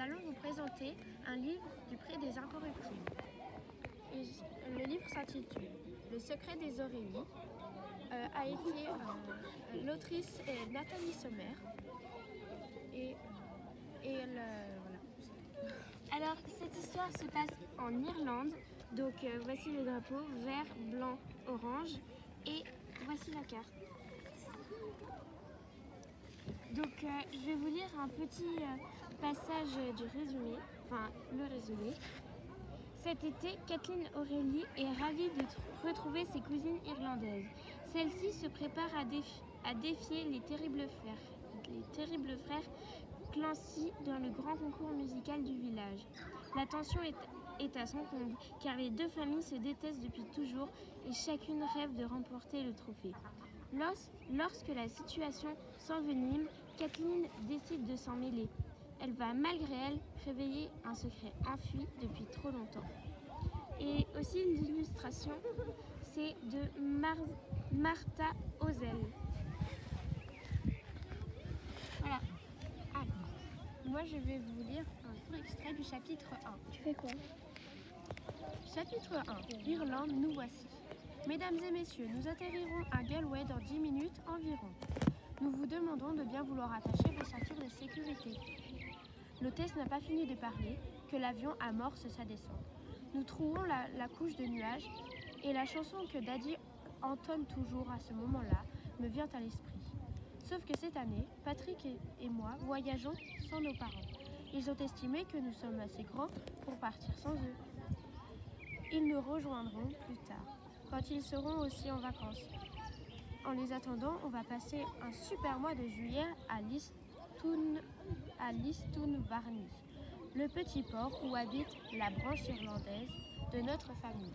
allons vous présenter un livre du prix des incorruptibles. le livre s'intitule Le secret des Aurélies. Euh, a été euh, l'autrice est Nathalie Sommer et, et voilà. Alors cette histoire se passe en Irlande. Donc euh, voici le drapeau vert, blanc, orange et voici la carte. Donc je vais vous lire un petit passage du résumé, enfin le résumé. Cet été, Kathleen Aurélie est ravie de retrouver ses cousines irlandaises. Celle-ci se prépare à, défier les terribles frères, Clancy dans le grand concours musical du village. La tension est, est à son comble, car les deux familles se détestent depuis toujours et chacune rêve de remporter le trophée. Lorsque la situation s'envenime, Kathleen décide de s'en mêler. Elle va malgré elle réveiller un secret enfui depuis trop longtemps. Et aussi l'illustration, c'est de Martha Ozel. Voilà. Alors, moi je vais vous lire un court extrait du chapitre 1. Tu fais quoi? Chapitre 1. Irlande, nous voici. Mesdames et messieurs, nous atterrirons à Galway dans 10 minutes environ. Nous vous demandons de bien vouloir attacher vos ceintures de sécurité. L'hôtesse n'a pas fini de parler que l'avion amorce sa descente. Nous trouvons la, couche de nuages et la chanson que Daddy entonne toujours à ce moment-là me vient à l'esprit. Sauf que cette année, Patrick et moi voyageons sans nos parents. Ils ont estimé que nous sommes assez grands pour partir sans eux. Ils nous rejoindront plus tard, quand ils seront aussi en vacances. En les attendant, on va passer un super mois de juillet à Liston à le petit port où habite la branche irlandaise de notre famille.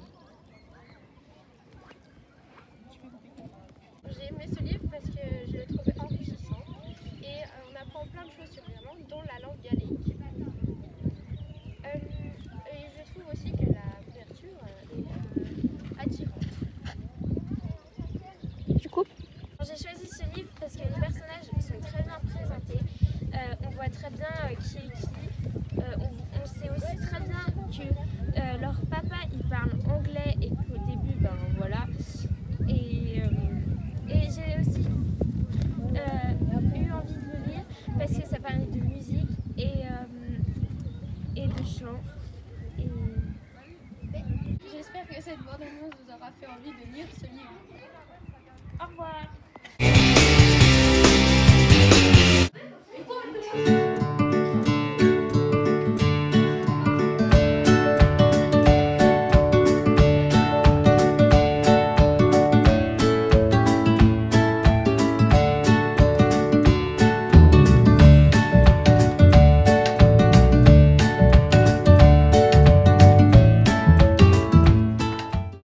J'ai aimé ce livre parce que je le trouvais enrichissant et euh, on apprend plein de choses sur l'Irlande, dont la langue gaélique. Euh, et je trouve aussi que la couverture euh, est attirante. Tu coupes J'ai choisi ce livre parce que les personnages sont très bien présentés. on voit très bien qui est qui. on, sait aussi très bien que leur papa il parle anglais et qu'au début, ben voilà. Et, et j'ai aussi eu envie de le lire parce que ça parlait de musique et, et de chant. J'espère que cette bande-annonce vous aura fait envie de lire ce